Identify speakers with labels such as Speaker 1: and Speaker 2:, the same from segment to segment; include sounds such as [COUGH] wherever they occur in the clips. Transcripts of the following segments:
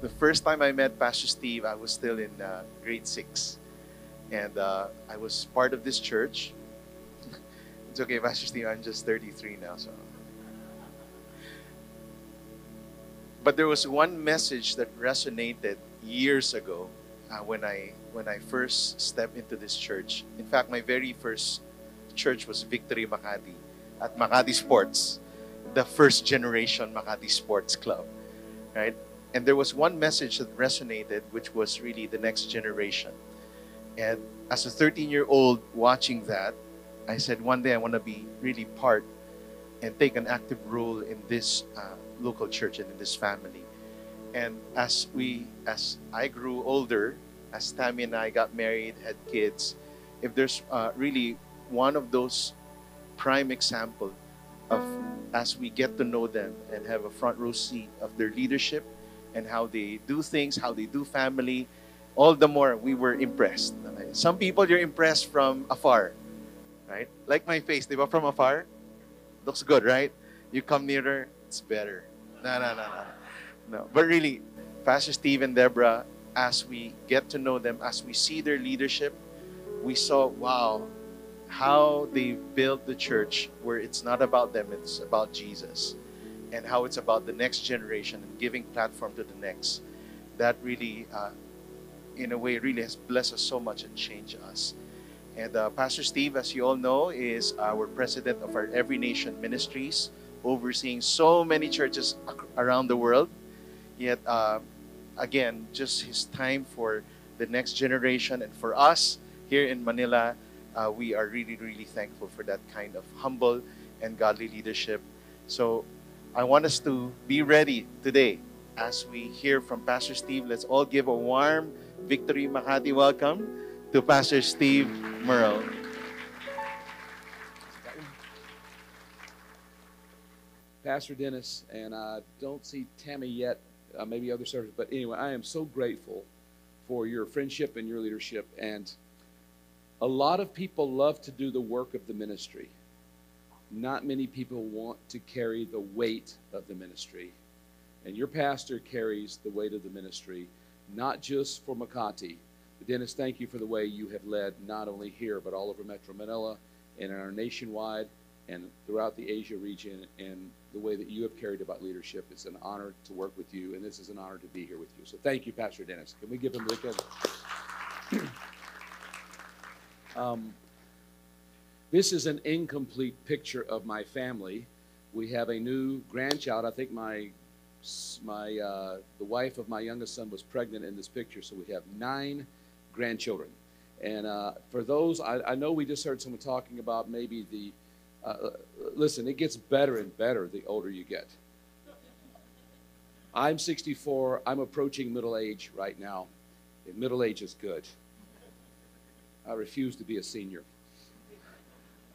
Speaker 1: the first time I met Pastor Steve, I was still in uh, grade six. And uh, I was part of this church. [LAUGHS] it's okay, Pastor Steve, I'm just 33 now, so. But there was one message that resonated years ago uh, when I when I first stepped into this church. In fact, my very first church was Victory Makati at Makati Sports, the first generation Makati Sports Club, right? And there was one message that resonated, which was really the next generation. And as a 13 year old watching that, I said, one day I want to be really part and take an active role in this uh, local church and in this family. And as we, as I grew older, as Tammy and I got married, had kids, if there's uh, really one of those prime example of as we get to know them and have a front row seat of their leadership and how they do things, how they do family, all the more we were impressed. Some people you're impressed from afar, right? Like my face, they were from afar. Looks good, right? You come nearer, it's better. No, no, no, no. No. But really, Pastor Steve and Deborah, as we get to know them, as we see their leadership, we saw, wow, how they built the church where it's not about them, it's about Jesus. And how it's about the next generation and giving platform to the next. That really, uh, in a way, really has blessed us so much and changed us. And uh, Pastor Steve, as you all know, is our president of our Every Nation Ministries, overseeing so many churches around the world. Yet, uh, again, just his time for the next generation and for us here in Manila, uh, we are really, really thankful for that kind of humble and godly leadership. So, I want us to be ready today as we hear from Pastor Steve. Let's all give a warm Victory Makati welcome to Pastor Steve Murrell.
Speaker 2: Pastor Dennis, and I don't see Tammy yet, uh, maybe other services, but anyway, I am so grateful for your friendship and your leadership. And a lot of people love to do the work of the ministry. Not many people want to carry the weight of the ministry. And your pastor carries the weight of the ministry, not just for Makati. But Dennis, thank you for the way you have led not only here, but all over Metro Manila and in our nationwide and throughout the Asia region and the way that you have carried about leadership. It's an honor to work with you, and this is an honor to be here with you. So thank you, Pastor Dennis. Can we give him a big [CLEARS THROAT] um, This is an incomplete picture of my family. We have a new grandchild. I think my my uh, the wife of my youngest son was pregnant in this picture, so we have nine grandchildren. And uh, for those, I, I know we just heard someone talking about maybe the uh, listen, it gets better and better the older you get. I'm 64. I'm approaching middle age right now. And middle age is good. I refuse to be a senior.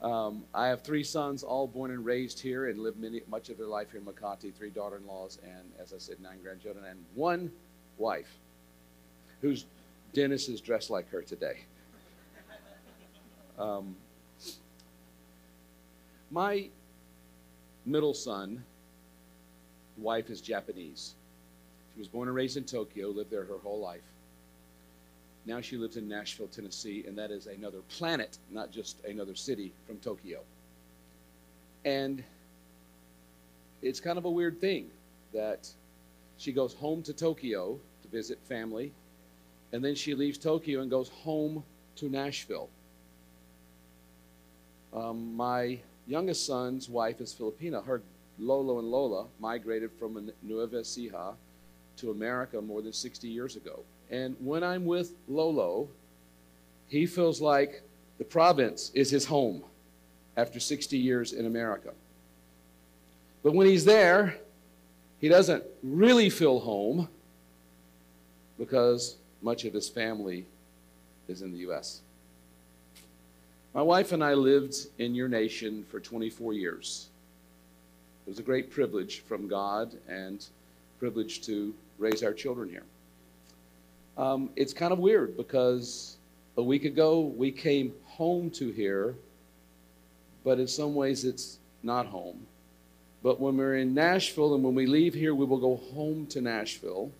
Speaker 2: Um, I have three sons, all born and raised here, and lived many, much of their life here in Makati. Three daughter-in-laws, and as I said, nine grandchildren, and one wife, whose Dennis is dressed like her today. Um, my middle son, wife is Japanese. She was born and raised in Tokyo, lived there her whole life. Now she lives in Nashville, Tennessee, and that is another planet, not just another city from Tokyo. And it's kind of a weird thing that she goes home to Tokyo to visit family, and then she leaves Tokyo and goes home to Nashville. Um, my youngest son's wife is Filipina. Her Lolo and Lola migrated from Nueva Ecija to America more than 60 years ago. And when I'm with Lolo, he feels like the province is his home after 60 years in America. But when he's there, he doesn't really feel home because much of his family is in the U.S. My wife and I lived in your nation for 24 years. It was a great privilege from God and privilege to raise our children here. Um, it's kind of weird because a week ago we came home to here, but in some ways it's not home. But when we're in Nashville and when we leave here, we will go home to Nashville.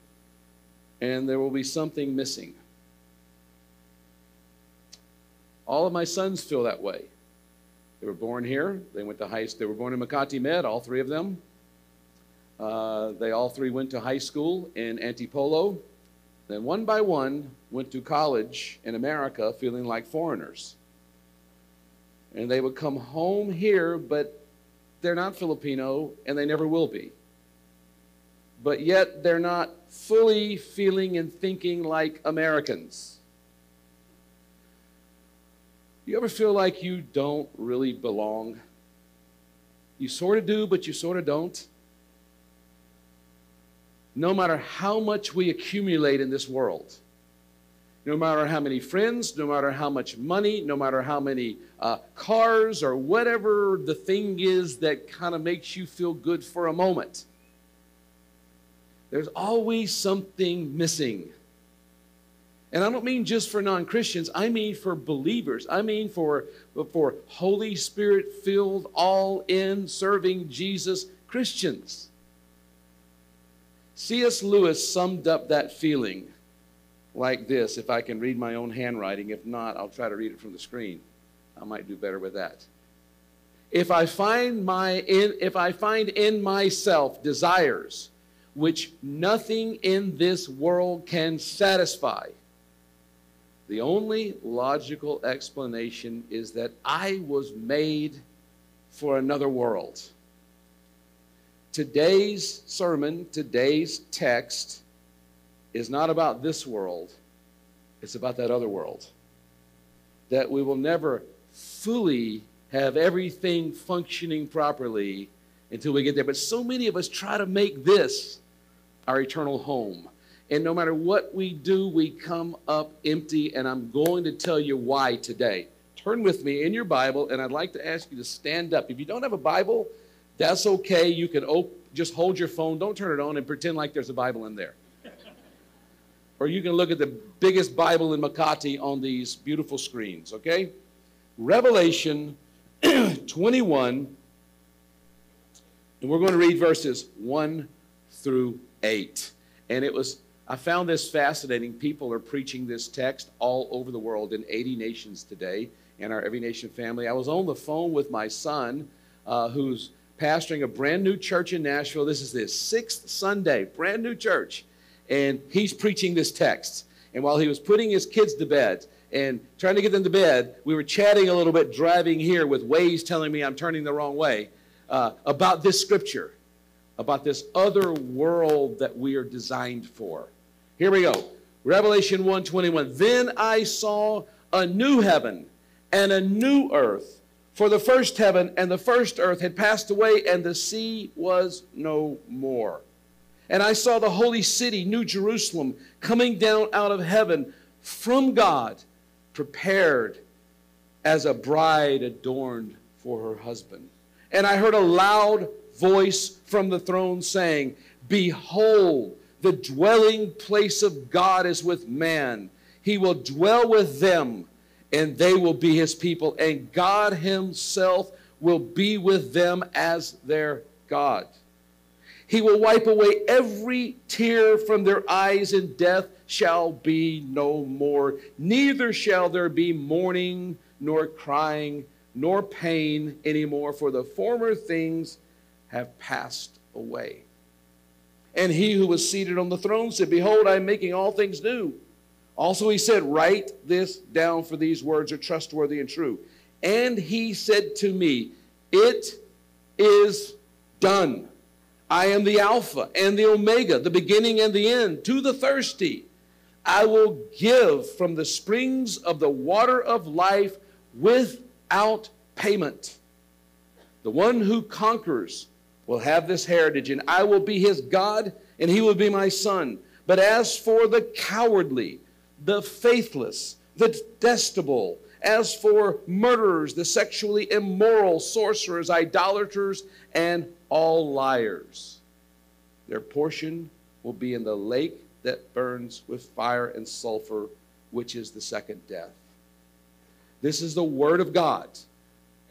Speaker 2: and there will be something missing. All of my sons feel that way. They were born here. They went to high. School, they were born in Makati Med. All three of them. Uh, they all three went to high school in Antipolo. Then one by one went to college in America, feeling like foreigners. And they would come home here, but they're not Filipino, and they never will be. But yet they're not fully feeling and thinking like Americans. You ever feel like you don't really belong? You sort of do, but you sort of don't. No matter how much we accumulate in this world, no matter how many friends, no matter how much money, no matter how many uh, cars or whatever the thing is that kind of makes you feel good for a moment, there's always something missing. And I don't mean just for non Christians, I mean for believers. I mean for, for Holy Spirit filled, all in, serving Jesus Christians. C.S. Lewis summed up that feeling like this if I can read my own handwriting. If not, I'll try to read it from the screen. I might do better with that. If I find my in, if I find in myself desires which nothing in this world can satisfy, the only logical explanation is that I was made for another world. Today's sermon, today's text is not about this world, it's about that other world. That we will never fully have everything functioning properly until we get there. But so many of us try to make this our eternal home. And no matter what we do, we come up empty. And I'm going to tell you why today. Turn with me in your Bible, and I'd like to ask you to stand up. If you don't have a Bible, that's okay. You can op- just hold your phone, don't turn it on, and pretend like there's a Bible in there. [LAUGHS] or you can look at the biggest Bible in Makati on these beautiful screens, okay? Revelation [CLEARS THROAT] 21, and we're going to read verses 1 through 8. And it was I found this fascinating. People are preaching this text all over the world in 80 nations today in our Every Nation family. I was on the phone with my son, uh, who's pastoring a brand new church in Nashville. This is his sixth Sunday, brand new church. And he's preaching this text. And while he was putting his kids to bed and trying to get them to bed, we were chatting a little bit driving here with Waze telling me I'm turning the wrong way uh, about this scripture, about this other world that we are designed for. Here we go. Revelation 1:21. Then I saw a new heaven and a new earth. For the first heaven and the first earth had passed away, and the sea was no more. And I saw the holy city, New Jerusalem, coming down out of heaven from God, prepared as a bride adorned for her husband. And I heard a loud voice from the throne saying, Behold, the dwelling place of God is with man. He will dwell with them, and they will be his people, and God himself will be with them as their God. He will wipe away every tear from their eyes, and death shall be no more. Neither shall there be mourning, nor crying, nor pain anymore, for the former things have passed away. And he who was seated on the throne said, Behold, I am making all things new. Also, he said, Write this down, for these words are trustworthy and true. And he said to me, It is done. I am the Alpha and the Omega, the beginning and the end. To the thirsty, I will give from the springs of the water of life without payment. The one who conquers will have this heritage, and I will be his God, and he will be my son. But as for the cowardly, the faithless, the detestable, as for murderers, the sexually immoral, sorcerers, idolaters, and all liars, their portion will be in the lake that burns with fire and sulfur, which is the second death. This is the word of God.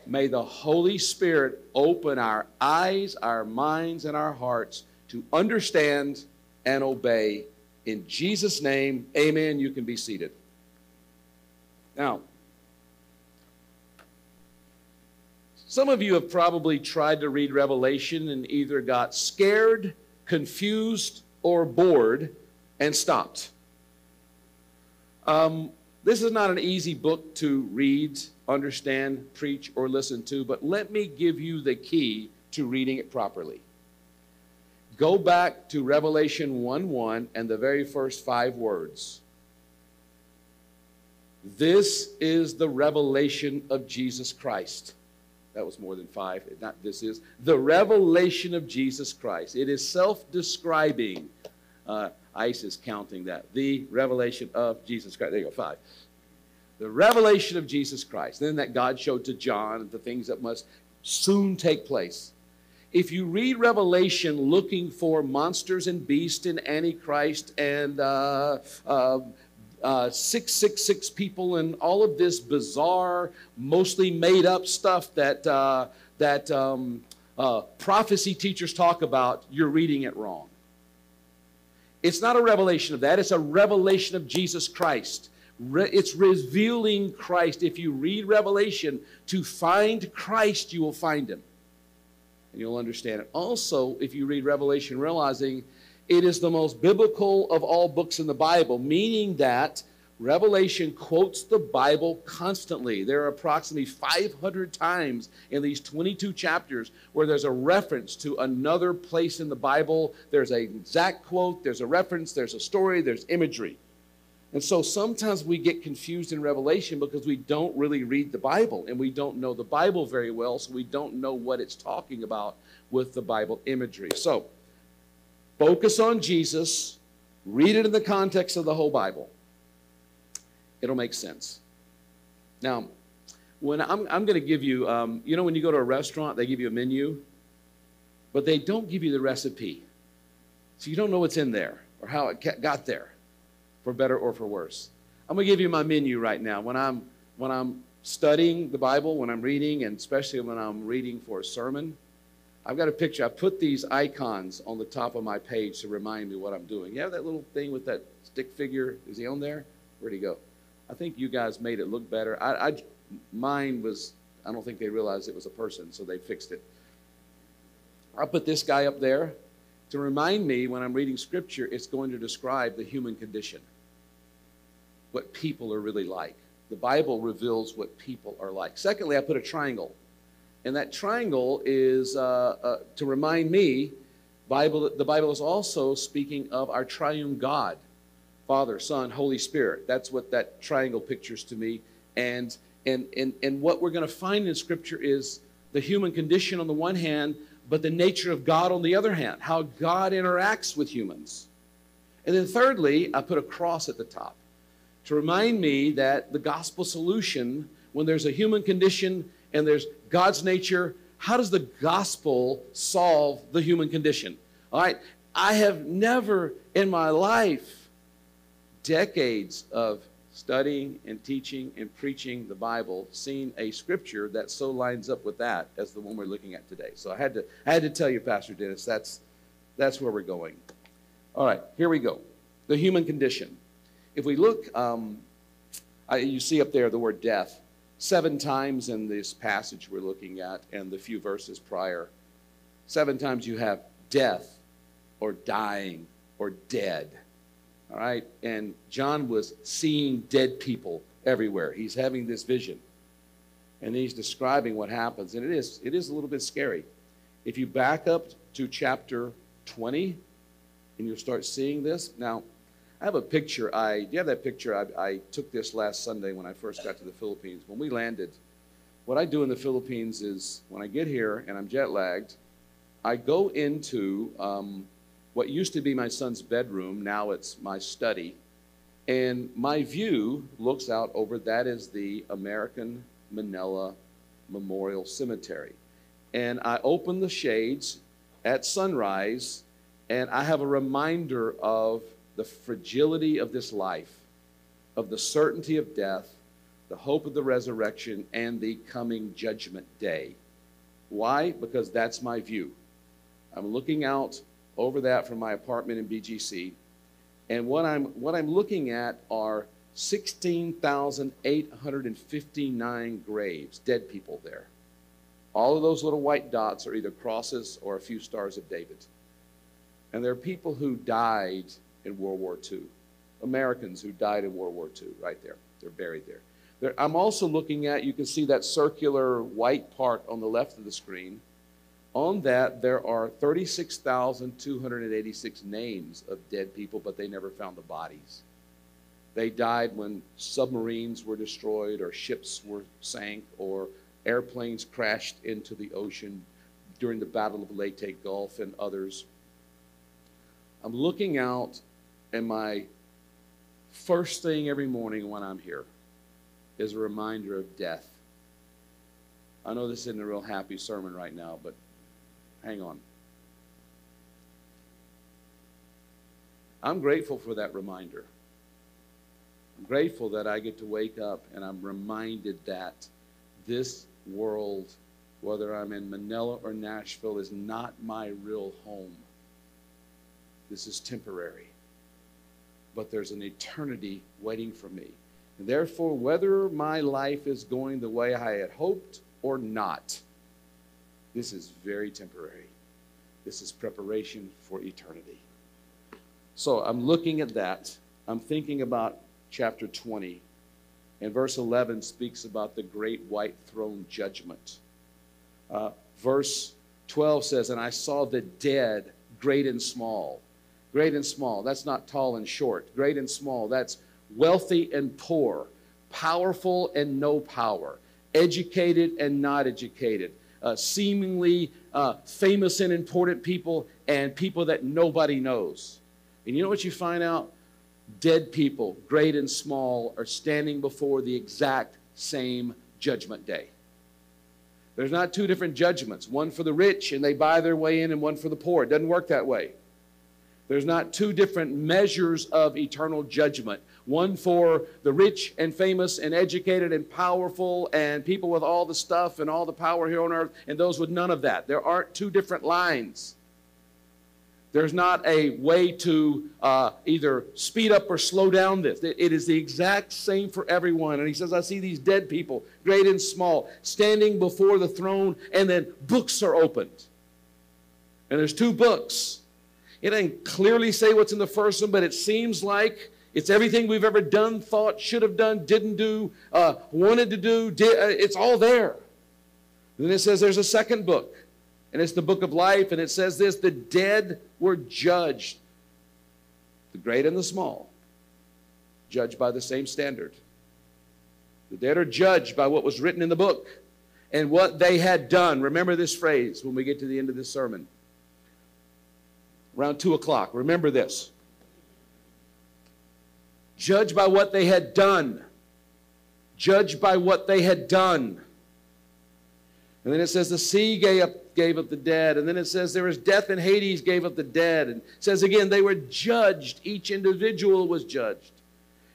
Speaker 2: May the Holy Spirit open our eyes, our minds, and our hearts to understand and obey In Jesus' name, amen. You can be seated. Now, some of you have probably tried to read Revelation and either got scared, confused, or bored and stopped. Um, this is not an easy book to read, understand, preach, or listen to, but let me give you the key to reading it properly. Go back to Revelation 1 1 and the very first five words. This is the revelation of Jesus Christ. That was more than five. Not this is the revelation of Jesus Christ. It is self describing. Uh, ICE is counting that. The revelation of Jesus Christ. There you go, five. The revelation of Jesus Christ. Then that God showed to John the things that must soon take place. If you read Revelation looking for monsters and beasts and Antichrist and uh, uh, uh, 666 people and all of this bizarre, mostly made up stuff that, uh, that um, uh, prophecy teachers talk about, you're reading it wrong. It's not a revelation of that, it's a revelation of Jesus Christ. Re- it's revealing Christ. If you read Revelation to find Christ, you will find him. And you'll understand it. Also, if you read Revelation, realizing it is the most biblical of all books in the Bible, meaning that Revelation quotes the Bible constantly. There are approximately 500 times in these 22 chapters where there's a reference to another place in the Bible. There's an exact quote, there's a reference, there's a story, there's imagery. And so sometimes we get confused in Revelation because we don't really read the Bible and we don't know the Bible very well, so we don't know what it's talking about with the Bible imagery. So focus on Jesus, read it in the context of the whole Bible it'll make sense. Now, when I'm, I'm going to give you, um, you know, when you go to a restaurant, they give you a menu, but they don't give you the recipe. So you don't know what's in there or how it got there, for better or for worse. I'm going to give you my menu right now. When I'm, when I'm studying the Bible, when I'm reading, and especially when I'm reading for a sermon, I've got a picture. I put these icons on the top of my page to remind me what I'm doing. You have that little thing with that stick figure? Is he on there? Where'd he go? I think you guys made it look better. I, I mine was, I don't think they realized it was a person, so they fixed it. I'll put this guy up there to remind me when I'm reading scripture, it's going to describe the human condition, what people are really like. The Bible reveals what people are like. Secondly, I put a triangle. And that triangle is uh, uh, to remind me, Bible, the Bible is also speaking of our triune God. Father, Son, Holy Spirit. That's what that triangle pictures to me. And and and and what we're going to find in Scripture is the human condition on the one hand, but the nature of God on the other hand, how God interacts with humans. And then thirdly, I put a cross at the top to remind me that the gospel solution, when there's a human condition and there's God's nature, how does the gospel solve the human condition? All right. I have never in my life decades of studying and teaching and preaching the Bible, seen a scripture that so lines up with that as the one we're looking at today. So I had to, I had to tell you, Pastor Dennis, that's, that's where we're going. All right, here we go. The human condition. If we look, um, I, you see up there the word death seven times in this passage we're looking at and the few verses prior. Seven times you have death or dying or dead. All right. And John was seeing dead people everywhere. He's having this vision. And he's describing what happens. And it is, it is a little bit scary. If you back up to chapter 20 and you'll start seeing this. Now, I have a picture. I do you have that picture? I, I took this last Sunday when I first got to the Philippines. When we landed, what I do in the Philippines is when I get here and I'm jet lagged, I go into um, what used to be my son's bedroom, now it's my study. And my view looks out over that is the American Manila Memorial Cemetery. And I open the shades at sunrise, and I have a reminder of the fragility of this life, of the certainty of death, the hope of the resurrection, and the coming judgment day. Why? Because that's my view. I'm looking out over that from my apartment in BGC. And what I'm, what I'm looking at are 16,859 graves, dead people there. All of those little white dots are either crosses or a few stars of David. And there are people who died in World War II, Americans who died in World War II, right there. They're buried there. there. I'm also looking at, you can see that circular white part on the left of the screen. On that, there are 36,286 names of dead people, but they never found the bodies. They died when submarines were destroyed, or ships were sank, or airplanes crashed into the ocean during the Battle of Leyte Gulf and others. I'm looking out, and my first thing every morning when I'm here is a reminder of death. I know this isn't a real happy sermon right now, but Hang on. I'm grateful for that reminder. I'm grateful that I get to wake up and I'm reminded that this world, whether I'm in Manila or Nashville, is not my real home. This is temporary. But there's an eternity waiting for me. And therefore, whether my life is going the way I had hoped or not, this is very temporary. This is preparation for eternity. So I'm looking at that. I'm thinking about chapter 20. And verse 11 speaks about the great white throne judgment. Uh, verse 12 says, And I saw the dead, great and small. Great and small. That's not tall and short. Great and small. That's wealthy and poor, powerful and no power, educated and not educated, uh, seemingly uh, famous and important people and people that nobody knows. And you know what you find out? Dead people, great and small, are standing before the exact same judgment day. There's not two different judgments one for the rich and they buy their way in, and one for the poor. It doesn't work that way. There's not two different measures of eternal judgment one for the rich and famous and educated and powerful and people with all the stuff and all the power here on earth, and those with none of that. There aren't two different lines. There's not a way to uh, either speed up or slow down this. It is the exact same for everyone. And he says, I see these dead people, great and small, standing before the throne, and then books are opened. And there's two books. It doesn't clearly say what's in the first one, but it seems like it's everything we've ever done, thought, should have done, didn't do, uh, wanted to do. Did, uh, it's all there. And then it says there's a second book, and it's the book of life, and it says this the dead were judged, the great and the small, judged by the same standard. The dead are judged by what was written in the book and what they had done. Remember this phrase when we get to the end of this sermon. Around 2 o'clock. Remember this Judge by what they had done. Judge by what they had done. And then it says the sea gave up, gave up the dead. And then it says there was death and Hades gave up the dead. And says again, they were judged. Each individual was judged.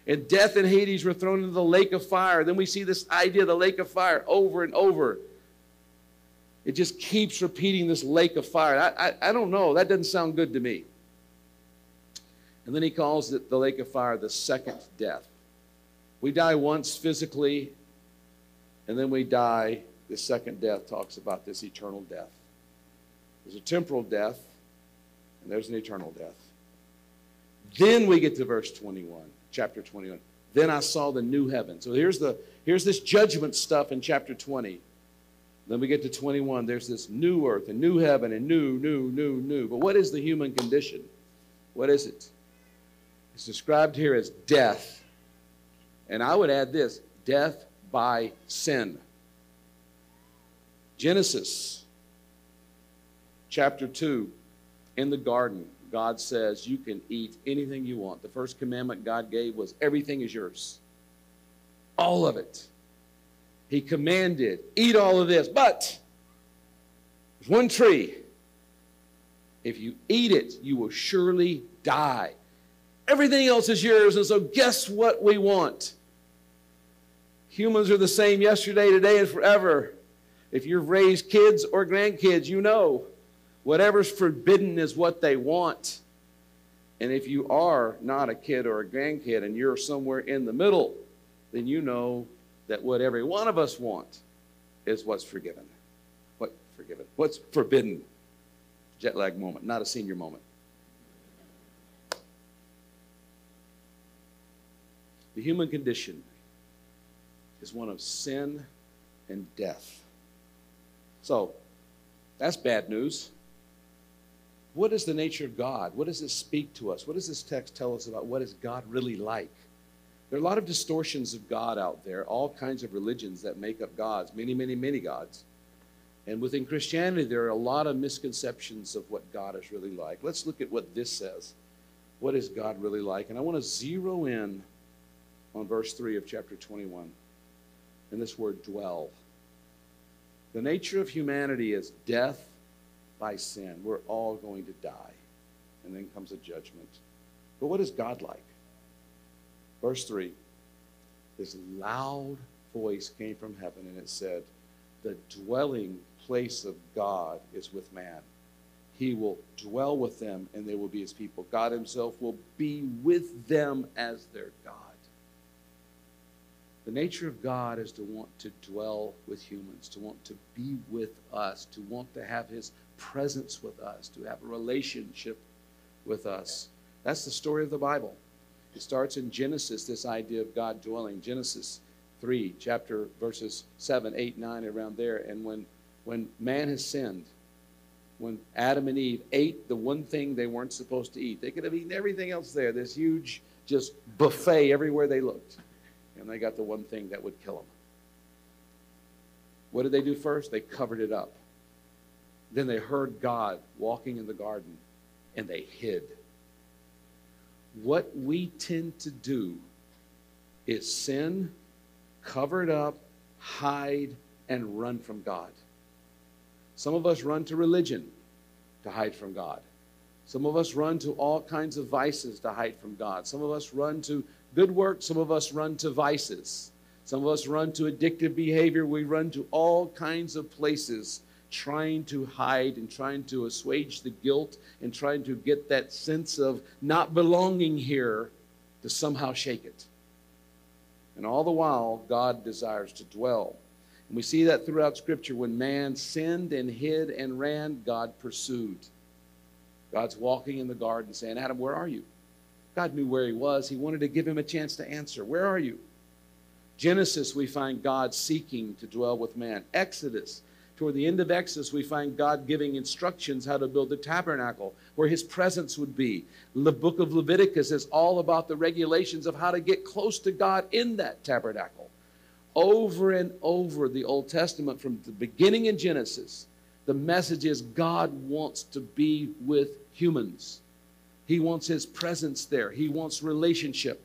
Speaker 2: And death and Hades were thrown into the lake of fire. Then we see this idea the lake of fire over and over. It just keeps repeating this lake of fire. I, I, I don't know. That doesn't sound good to me. And then he calls it the lake of fire the second death. We die once physically, and then we die. The second death talks about this eternal death. There's a temporal death, and there's an eternal death. Then we get to verse 21, chapter 21. Then I saw the new heaven. So here's the here's this judgment stuff in chapter 20. Then we get to 21. There's this new earth, a new heaven, and new, new, new, new. But what is the human condition? What is it? It's described here as death. And I would add this death by sin. Genesis chapter 2, in the garden, God says you can eat anything you want. The first commandment God gave was everything is yours. All of it. He commanded, eat all of this, but there's one tree. If you eat it, you will surely die. Everything else is yours. And so, guess what we want? Humans are the same yesterday, today, and forever. If you've raised kids or grandkids, you know whatever's forbidden is what they want. And if you are not a kid or a grandkid and you're somewhere in the middle, then you know that what every one of us want is what's forgiven. What forgiven? What's forbidden? Jet lag moment, not a senior moment. The human condition is one of sin and death. So, that's bad news. What is the nature of God? What does this speak to us? What does this text tell us about what is God really like? There are a lot of distortions of God out there, all kinds of religions that make up gods, many, many, many gods. And within Christianity, there are a lot of misconceptions of what God is really like. Let's look at what this says. What is God really like? And I want to zero in on verse 3 of chapter 21 and this word dwell. The nature of humanity is death by sin. We're all going to die. And then comes a judgment. But what is God like? Verse 3 This loud voice came from heaven, and it said, The dwelling place of God is with man. He will dwell with them, and they will be his people. God himself will be with them as their God. The nature of God is to want to dwell with humans, to want to be with us, to want to have his presence with us, to have a relationship with us. That's the story of the Bible. It starts in Genesis, this idea of God dwelling. Genesis 3, chapter verses 7, 8, 9, around there. And when, when man has sinned, when Adam and Eve ate the one thing they weren't supposed to eat, they could have eaten everything else there, this huge just buffet everywhere they looked and they got the one thing that would kill them. What did they do first? They covered it up. Then they heard God walking in the garden and they hid. What we tend to do is sin, cover it up, hide, and run from God. Some of us run to religion to hide from God. Some of us run to all kinds of vices to hide from God. Some of us run to good work. Some of us run to vices. Some of us run to addictive behavior. We run to all kinds of places trying to hide and trying to assuage the guilt and trying to get that sense of not belonging here to somehow shake it. And all the while, God desires to dwell. And we see that throughout Scripture. When man sinned and hid and ran, God pursued. God's walking in the garden saying, Adam, where are you? God knew where he was. He wanted to give him a chance to answer. Where are you? Genesis, we find God seeking to dwell with man. Exodus, toward the end of Exodus, we find God giving instructions how to build the tabernacle where his presence would be. The book of Leviticus is all about the regulations of how to get close to God in that tabernacle. Over and over, the Old Testament, from the beginning in Genesis, the message is God wants to be with humans. He wants his presence there. He wants relationship.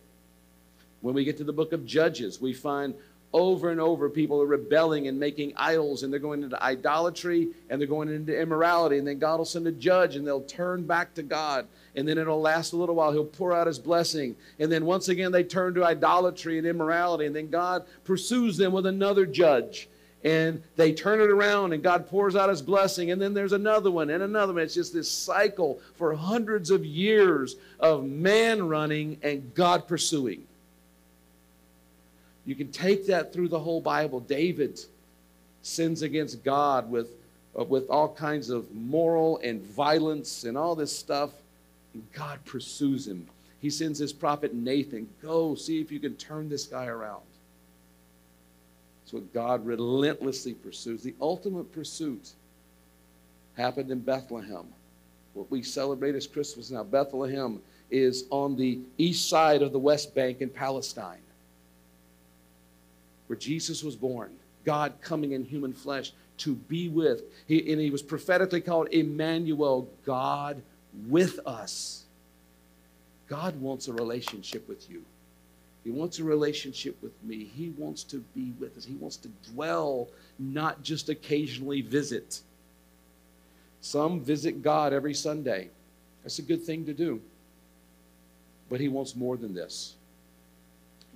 Speaker 2: When we get to the book of Judges, we find over and over people are rebelling and making idols and they're going into idolatry and they're going into immorality and then God will send a judge and they'll turn back to God and then it'll last a little while he'll pour out his blessing and then once again they turn to idolatry and immorality and then God pursues them with another judge and they turn it around and God pours out his blessing and then there's another one and another one. It's just this cycle for hundreds of years of man running and God pursuing. You can take that through the whole Bible. David sins against God with, uh, with all kinds of moral and violence and all this stuff, and God pursues him. He sends his prophet Nathan, go see if you can turn this guy around. That's what God relentlessly pursues. The ultimate pursuit happened in Bethlehem. What we celebrate as Christmas now, Bethlehem is on the east side of the West Bank in Palestine, where Jesus was born. God coming in human flesh to be with. He, and he was prophetically called Emmanuel, God with us. God wants a relationship with you. He wants a relationship with me. He wants to be with us. He wants to dwell, not just occasionally visit. Some visit God every Sunday. That's a good thing to do. But He wants more than this.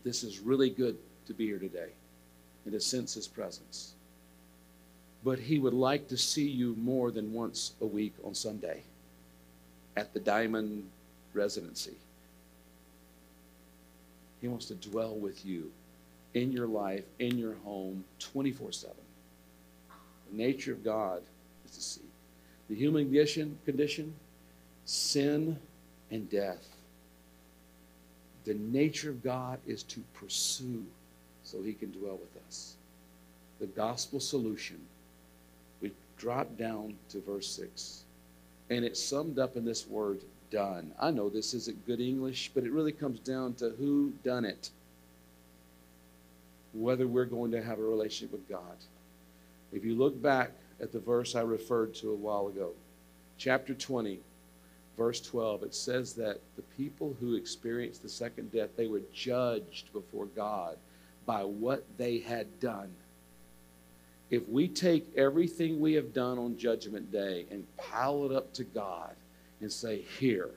Speaker 2: This is really good to be here today and to sense His presence. But He would like to see you more than once a week on Sunday at the Diamond residency. He wants to dwell with you in your life, in your home, 24 7. The nature of God is to see. The human condition, condition, sin and death. The nature of God is to pursue so he can dwell with us. The gospel solution, we drop down to verse 6, and it's summed up in this word, done. I know this isn't good English, but it really comes down to who done it. Whether we're going to have a relationship with God. If you look back at the verse I referred to a while ago, chapter 20, verse 12, it says that the people who experienced the second death, they were judged before God by what they had done. If we take everything we have done on Judgment Day and pile it up to God and say, Here,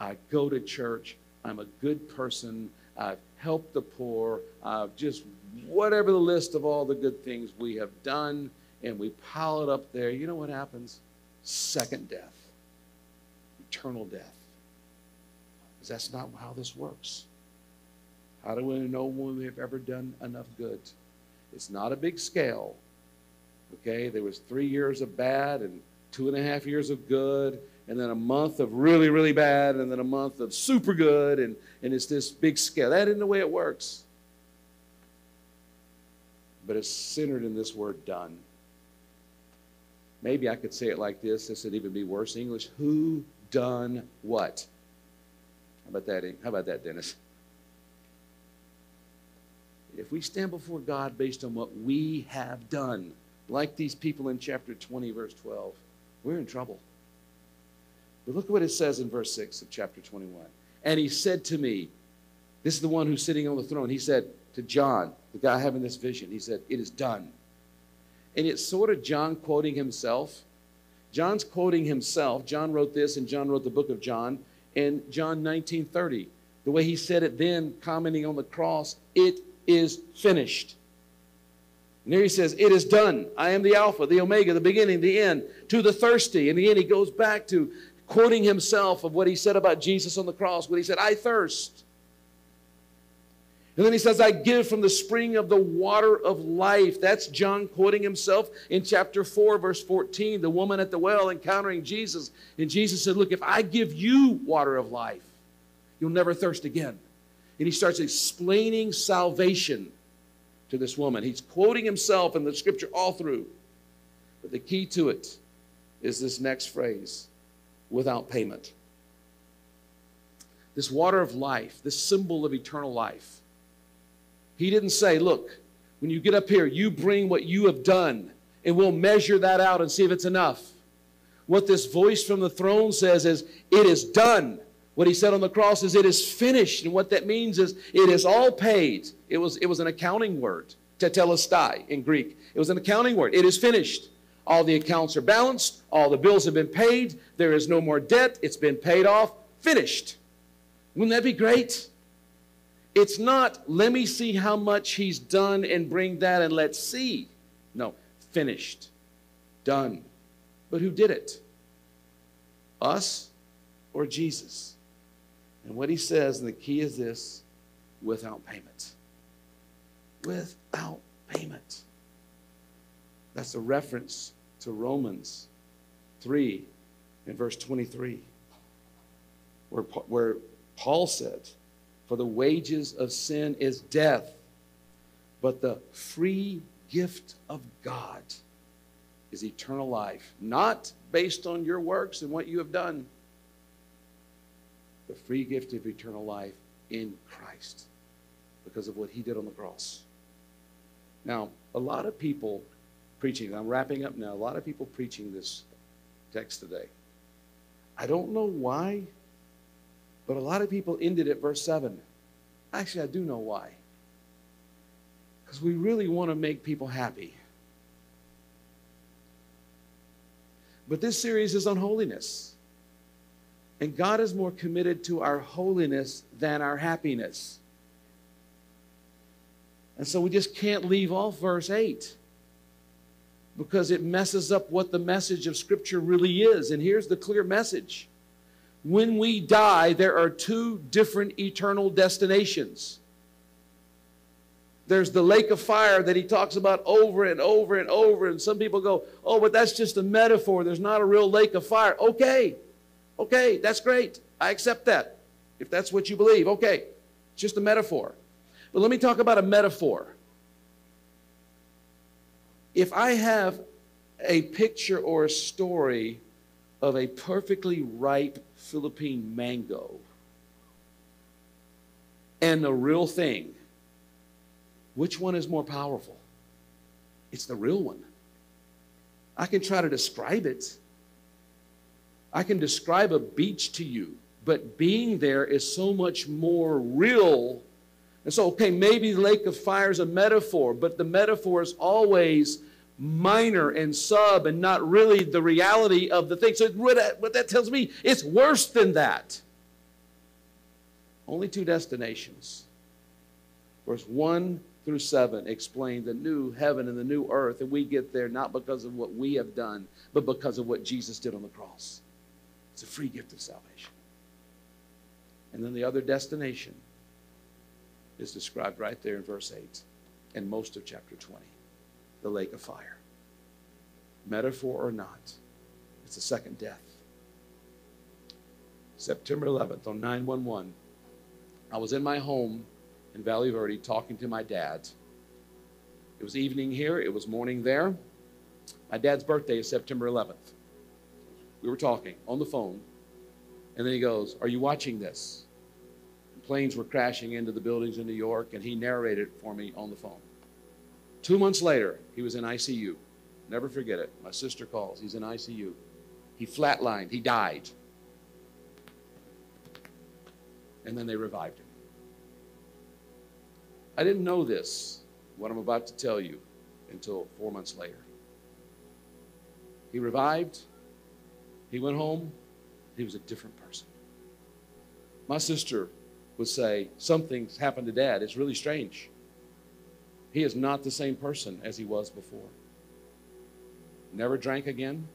Speaker 2: I go to church, I'm a good person, I've helped the poor, I've just whatever the list of all the good things we have done, and we pile it up there, you know what happens? Second death, eternal death. Because that's not how this works. How do we know when we have ever done enough good? It's not a big scale. Okay, there was three years of bad and two and a half years of good, and then a month of really, really bad, and then a month of super good, and, and it's this big scale. That isn't the way it works. But it's centered in this word done. Maybe I could say it like this. This would even be worse English. Who done what? How about that? How about that, Dennis? If we stand before God based on what we have done, like these people in chapter 20, verse 12, we're in trouble. But look at what it says in verse 6 of chapter 21. And he said to me, This is the one who's sitting on the throne. He said to John, the guy having this vision, he said, It is done. And it's sort of John quoting himself. John's quoting himself. John wrote this, and John wrote the book of John in John 19:30. The way he said it then, commenting on the cross, it is finished. And there he says, It is done. I am the Alpha, the Omega, the beginning, the end. To the thirsty. And again, he goes back to quoting himself of what he said about Jesus on the cross, when he said, I thirst. And then he says, I give from the spring of the water of life. That's John quoting himself in chapter 4, verse 14, the woman at the well encountering Jesus. And Jesus said, Look, if I give you water of life, you'll never thirst again. And he starts explaining salvation to this woman. He's quoting himself in the scripture all through. But the key to it is this next phrase without payment. This water of life, this symbol of eternal life he didn't say, Look, when you get up here, you bring what you have done, and we'll measure that out and see if it's enough. What this voice from the throne says is, It is done. What he said on the cross is, It is finished. And what that means is, It is all paid. It was, it was an accounting word, tetelestai in Greek. It was an accounting word. It is finished. All the accounts are balanced. All the bills have been paid. There is no more debt. It's been paid off. Finished. Wouldn't that be great? It's not, let me see how much he's done and bring that and let's see. No, finished, done. But who did it? Us or Jesus? And what he says, and the key is this without payment. Without payment. That's a reference to Romans 3 in verse 23, where, where Paul said, for the wages of sin is death, but the free gift of God is eternal life, not based on your works and what you have done. The free gift of eternal life in Christ because of what he did on the cross. Now, a lot of people preaching, I'm wrapping up now, a lot of people preaching this text today. I don't know why but a lot of people ended at verse 7. Actually, I do know why. Because we really want to make people happy. But this series is on holiness. And God is more committed to our holiness than our happiness. And so we just can't leave off verse 8 because it messes up what the message of Scripture really is. And here's the clear message when we die, there are two different eternal destinations. There's the lake of fire that he talks about over and over and over. And some people go, oh, but that's just a metaphor. There's not a real lake of fire. Okay, okay, that's great. I accept that. If that's what you believe, okay. It's just a metaphor. But let me talk about a metaphor. If I have a picture or a story of a perfectly ripe Philippine mango and the real thing, which one is more powerful? It's the real one. I can try to describe it. I can describe a beach to you, but being there is so much more real. And so, okay, maybe lake of fire is a metaphor, but the metaphor is always minor and sub and not really the reality of the thing. So, what that tells me, it's worse than that. Only two destinations. Verse 1 through 7 explain the new heaven and the new earth, and we get there not because of what we have done, but because of what Jesus did on the cross. It's a free gift of salvation. And then the other destination is described right there in verse 8 and most of chapter 20 the lake of fire. Metaphor or not, it's a second death. September 11th on 911, I was in my home in Valle Verde talking to my dad. It was evening here, it was morning there. My dad's birthday is September 11th. We were talking on the phone, and then he goes, Are you watching this? And planes were crashing into the buildings in New York, and he narrated for me on the phone. Two months later, he was in ICU. Never forget it. My sister calls. He's in ICU. He flatlined. He died. And then they revived him. I didn't know this, what I'm about to tell you, until four months later. He revived. He went home. He was a different person. My sister would say, Something's happened to dad. It's really strange. He is not the same person as he was before. Never drank again.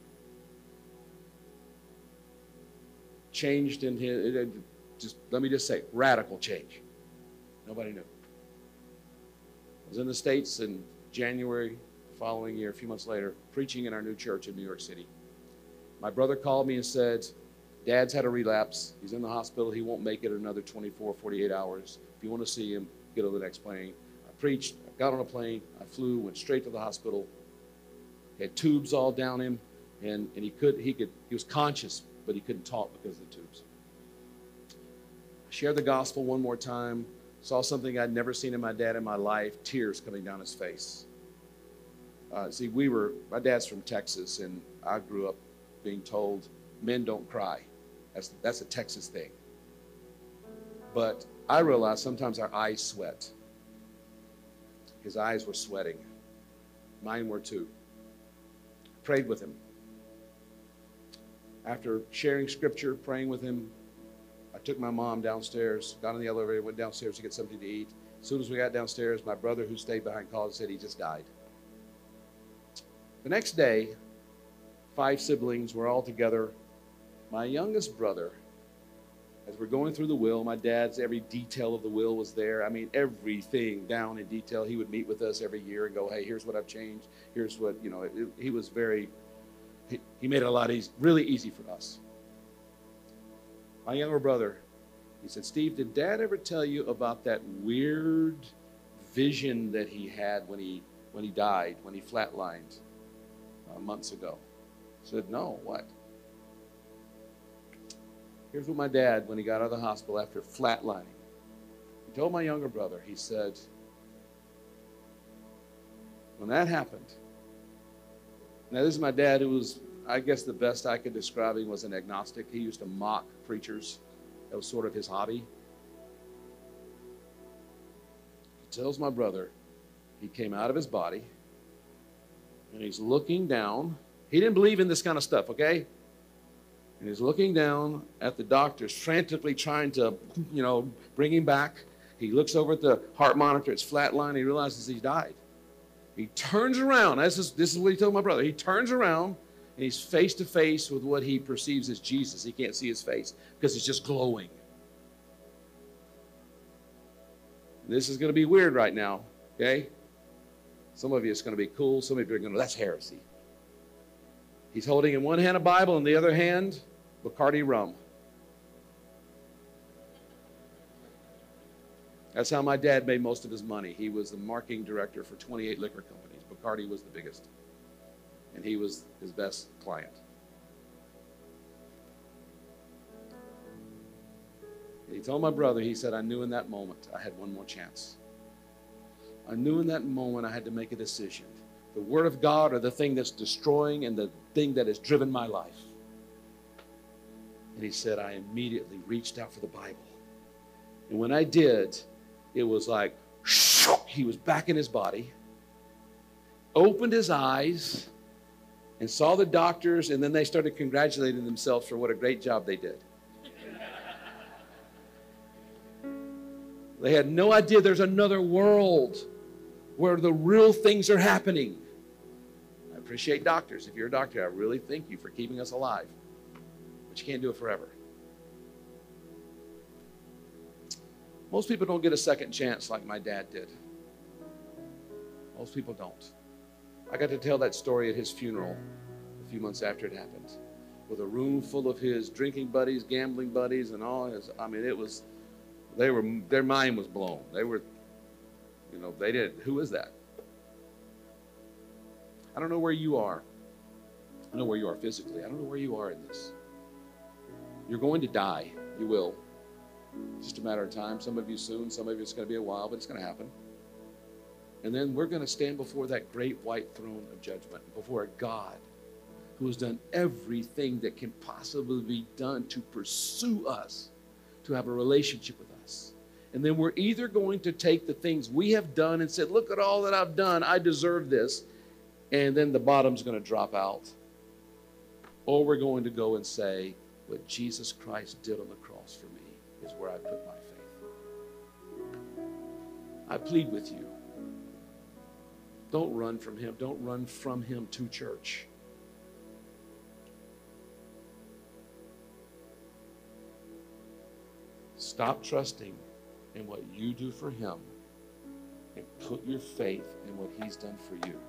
Speaker 2: Changed in his, just let me just say, radical change. Nobody knew. I was in the States in January following year, a few months later, preaching in our new church in New York City. My brother called me and said, Dad's had a relapse. He's in the hospital. He won't make it another 24, 48 hours. If you want to see him, get on the next plane. I preached I got on a plane. I flew, went straight to the hospital. Had tubes all down him, and, and he could he could he was conscious, but he couldn't talk because of the tubes. I shared the gospel one more time. Saw something I'd never seen in my dad in my life. Tears coming down his face. Uh, see, we were my dad's from Texas, and I grew up being told men don't cry. That's that's a Texas thing. But I realized sometimes our eyes sweat his eyes were sweating. Mine were too. Prayed with him. After sharing scripture, praying with him, I took my mom downstairs, got in the elevator, went downstairs to get something to eat. As soon as we got downstairs, my brother, who stayed behind, called and said he just died. The next day, five siblings were all together. My youngest brother as we're going through the will, my dad's every detail of the will was there. I mean, everything down in detail. He would meet with us every year and go, "Hey, here's what I've changed. Here's what you know." It, he was very. He, he made it a lot easy, really easy for us. My younger brother, he said, "Steve, did Dad ever tell you about that weird vision that he had when he when he died, when he flatlined uh, months ago?" Said, "No, what?" Here's what my dad, when he got out of the hospital after flatlining, he told my younger brother, he said, when that happened, now this is my dad who was, I guess the best I could describe him was an agnostic. He used to mock preachers. That was sort of his hobby. He tells my brother he came out of his body and he's looking down. He didn't believe in this kind of stuff, okay? and he's looking down at the doctors, frantically trying to, you know, bring him back. He looks over at the heart monitor, it's flatline. He realizes he's died. He turns around. This is, this is what he told my brother. He turns around and he's face to face with what he perceives as Jesus. He can't see his face because it's just glowing. This is going to be weird right now, okay? Some of you it's going to be cool. Some of you are going to, that's heresy. He's holding in one hand a Bible, in the other hand, Bacardi rum. That's how my dad made most of his money. He was the marketing director for 28 liquor companies. Bacardi was the biggest, and he was his best client. He told my brother, he said, I knew in that moment I had one more chance. I knew in that moment I had to make a decision. The Word of God or the thing that's destroying and the thing that has driven my life. And he said, I immediately reached out for the Bible. And when I did, it was like he was back in his body, opened his eyes, and saw the doctors, and then they started congratulating themselves for what a great job they did. They had no idea there's another world where the real things are happening. Appreciate doctors. If you're a doctor, I really thank you for keeping us alive. But you can't do it forever. Most people don't get a second chance like my dad did. Most people don't. I got to tell that story at his funeral a few months after it happened with a room full of his drinking buddies, gambling buddies, and all his. I mean, it was, they were, their mind was blown. They were, you know, they did. Who is that? I don't know where you are. I know where you are physically. I don't know where you are in this. You're going to die. You will. It's Just a matter of time. Some of you soon, some of you it's going to be a while, but it's going to happen. And then we're going to stand before that great white throne of judgment, before a God who has done everything that can possibly be done to pursue us, to have a relationship with us. And then we're either going to take the things we have done and say, Look at all that I've done, I deserve this. And then the bottom's going to drop out. Or we're going to go and say, What Jesus Christ did on the cross for me is where I put my faith. I plead with you. Don't run from him. Don't run from him to church. Stop trusting in what you do for him and put your faith in what he's done for you.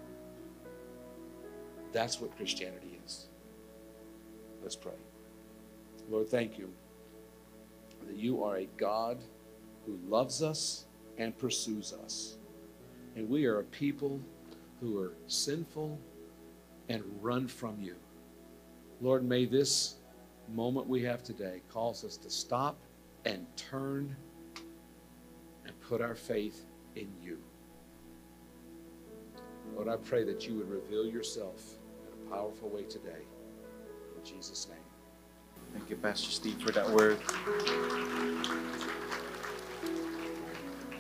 Speaker 2: That's what Christianity is. Let's pray. Lord, thank you that you are a God who loves us and pursues us. And we are a people who are sinful and run from you. Lord, may this moment we have today cause us to stop and turn and put our faith in you. Lord, I pray that you would reveal yourself powerful way today. In Jesus' name.
Speaker 1: Thank you, Pastor Steve, for that word.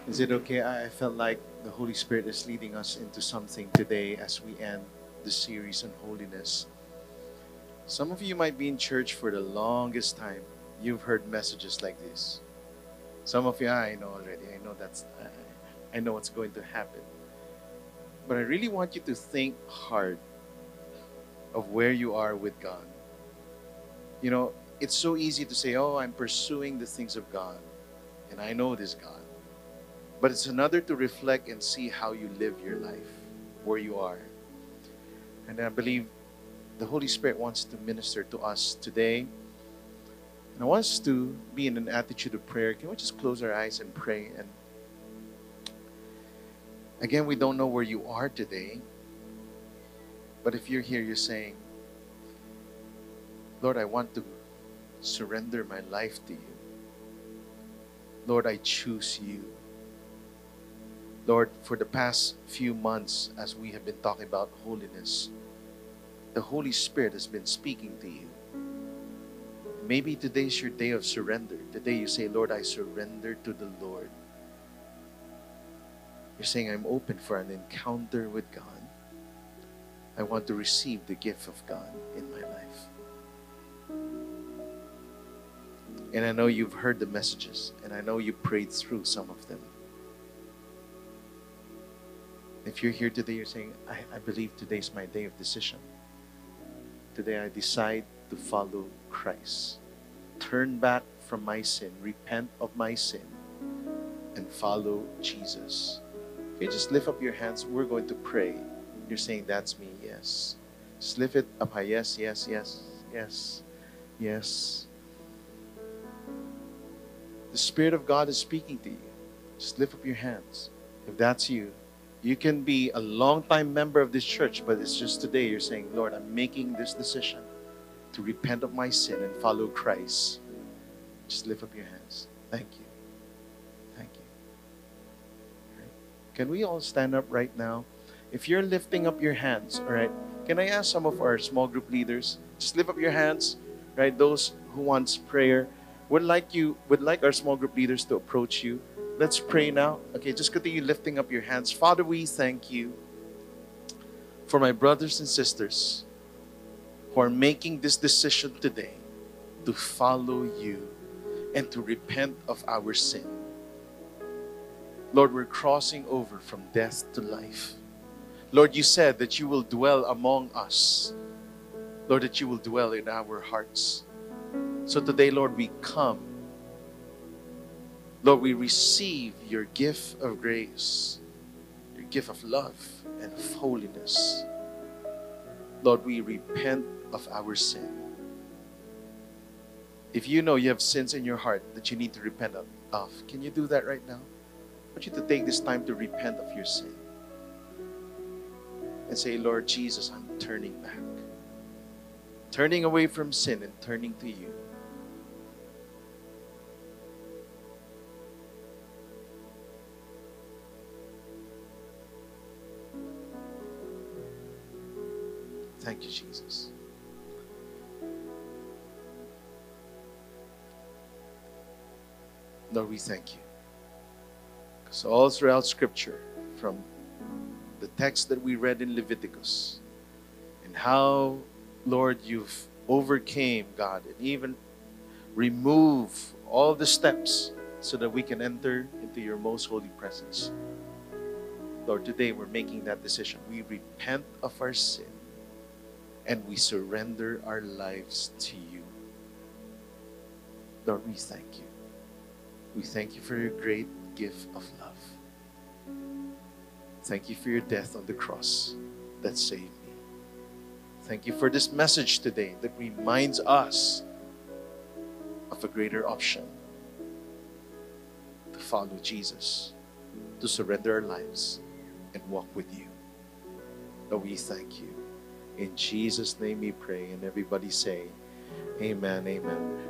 Speaker 1: Is it okay? I felt like the Holy Spirit is leading us into something today as we end the series on holiness. Some of you might be in church for the longest time. You've heard messages like this. Some of you, ah, I know already. I know that's, I know what's going to happen. But I really want you to think hard of where you are with God. You know, it's so easy to say, oh, I'm pursuing the things of God, and I know this God. But it's another to reflect and see how you live your life, where you are. And I believe the Holy Spirit wants to minister to us today. And I want us to be in an attitude of prayer. Can we just close our eyes and pray? And again, we don't know where you are today. But if you're here, you're saying, Lord, I want to surrender my life to you. Lord, I choose you. Lord, for the past few months, as we have been talking about holiness, the Holy Spirit has been speaking to you. Maybe today's your day of surrender. Today you say, Lord, I surrender to the Lord. You're saying, I'm open for an encounter with God. I want to receive the gift of God in my life. And I know you've heard the messages, and I know you prayed through some of them. If you're here today, you're saying, I, I believe today's my day of decision. Today I decide to follow Christ. Turn back from my sin, repent of my sin, and follow Jesus. Okay, just lift up your hands. We're going to pray. You're saying, That's me, yes. Just lift it up high. Yes, yes, yes, yes, yes. The Spirit of God is speaking to you. Just lift up your hands. If that's you, you can be a long-time member of this church, but it's just today you're saying, Lord, I'm making this decision to repent of my sin and follow Christ. Just lift up your hands. Thank you. Thank you. Can we all stand up right now? If you're lifting up your hands, all right, can I ask some of our small group leaders, just lift up your hands, right? Those who wants prayer would like you would like our small group leaders to approach you. Let's pray now. Okay, just continue lifting up your hands. Father, we thank you for my brothers and sisters who are making this decision today to follow you and to repent of our sin. Lord, we're crossing over from death to life. Lord, you said that you will dwell among us. Lord, that you will dwell in our hearts. So today, Lord, we come. Lord, we receive your gift of grace, your gift of love and of holiness. Lord, we repent of our sin. If you know you have sins in your heart that you need to repent of, can you do that right now? I want you to take this time to repent of your sin and say, Lord Jesus, I'm turning back. Turning away from sin and turning to you. Thank you, Jesus. Lord, we thank you. Because all throughout Scripture, from text that we read in Leviticus, and how, Lord, you've overcame God and even remove all the steps so that we can enter into your most holy presence. Lord, today we're making that decision. We repent of our sin and we surrender our lives to you. Lord, we thank you. We thank you for your great gift of love. Thank you for your death on the cross that saved me. Thank you for this message today that reminds us of a greater option to follow Jesus, to surrender our lives and walk with you. Lord, we thank you. In Jesus' name we pray. And everybody say, Amen, amen.